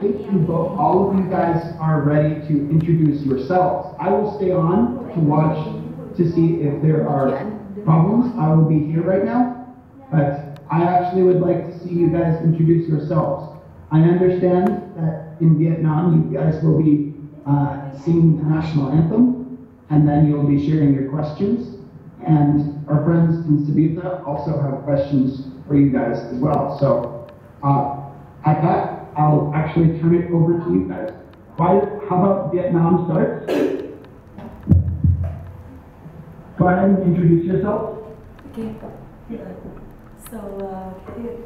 think you both, all of you guys are ready to introduce yourselves. I will stay on to watch to see if there are problems. I will be here right now, but I actually would like to see you guys introduce yourselves. I understand that in Vietnam, you guys will be uh, singing the national anthem, and then you'll be sharing your questions. And our friends in Sabetha also have questions for you guys as well. So, uh, at that, I'll actually turn it over to you guys. Why, how about Vietnam starts? Go ahead and introduce yourself. Okay. So, uh, here.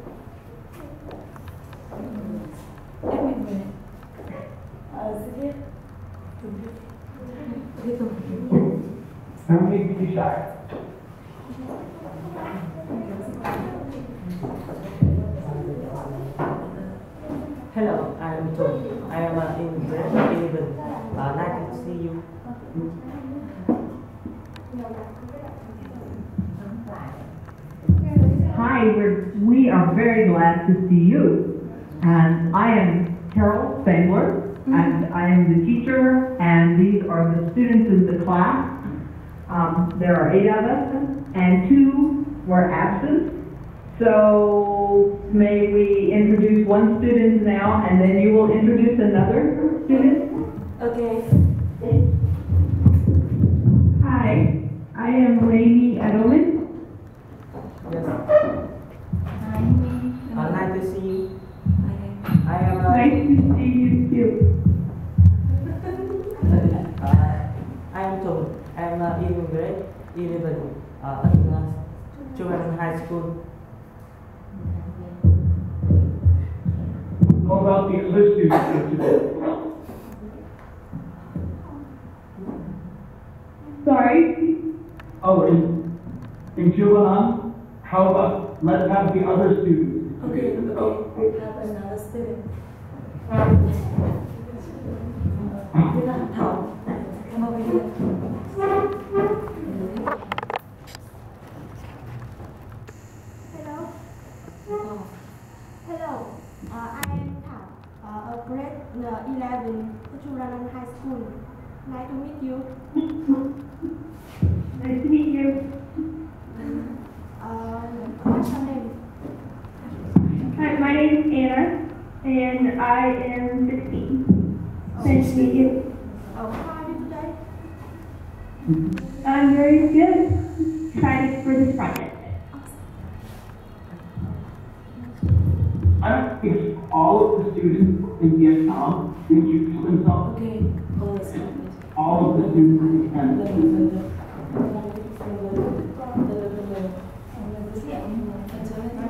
Em mình người Ờ, sẽ biết. Biết. How many of you shy? I am uh, in grade 11. Uh, nice to see you. Hi, we're, we are very glad to see you. And I am Carol Spangler, and I am the teacher, and these are the students in the class. Um, there are eight of us, and two were absent. So may we introduce one student now, and then you will introduce another student? Okay. Hi, I am Rainey Edelman. Yes. Hi, me. Uh, nice to see you. Okay. I am uh, Nice to see you too. uh, I am Tom. I am uh, in grade 11 uh, in uh, Chu Van An High School. About the other students here today? Sorry? Oh, in, in Julian, how about, let's have the other students. Okay, introduce okay. We have another student. You're not Tom. Come over here. Hello. Hello. Uh, I am Thảo, a grade uh, 11 Chu Van An High School. Nice to meet you. Nice to meet you. Uh, what's your name? Hi, my name is Anna, and I am 16. Nice to meet you. Oh, how are you today? I'm very good. Excited for this project. I don't think all of the students in Vietnam introduce themselves. Okay. Oh. All of the students and Hello,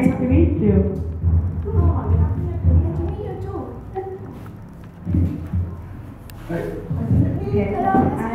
Nice to meet you. Nice